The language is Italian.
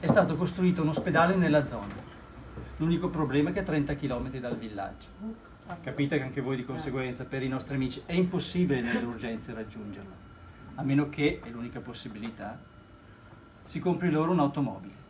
è stato costruito un ospedale nella zona. L'unico problema è che è a 30 km dal villaggio. Capite che anche voi di conseguenza, per i nostri amici, è impossibile nelle urgenze raggiungerlo, a meno che, è l'unica possibilità, si compri loro un'automobile.